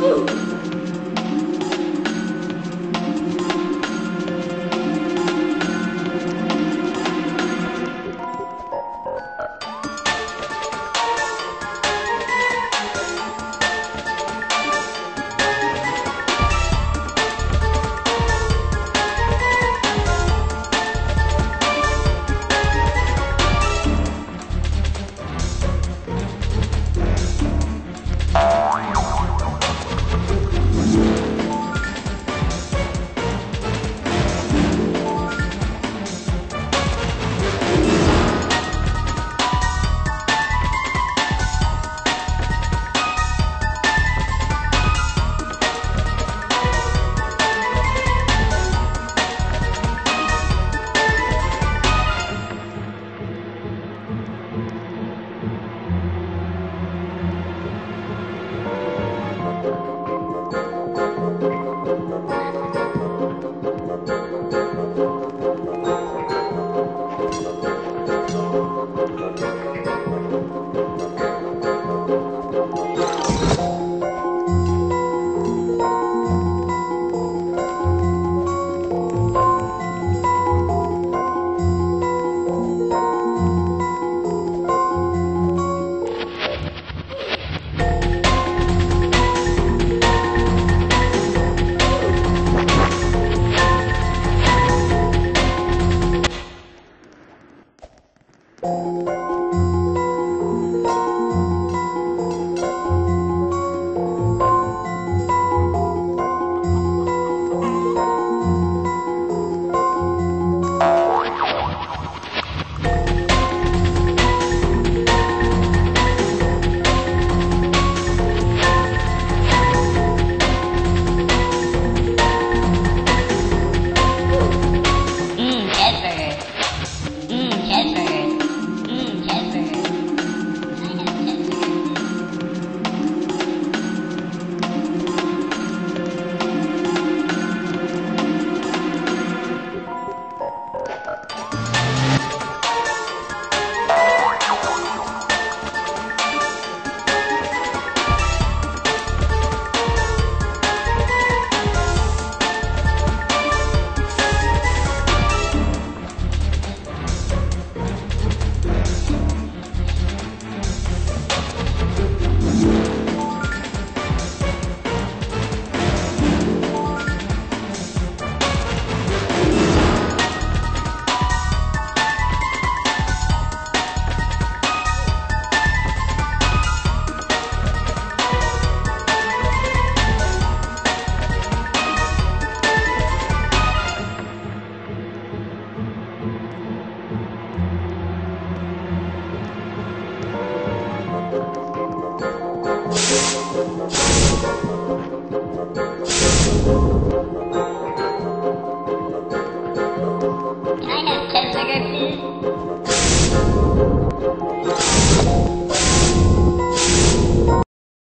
Woo!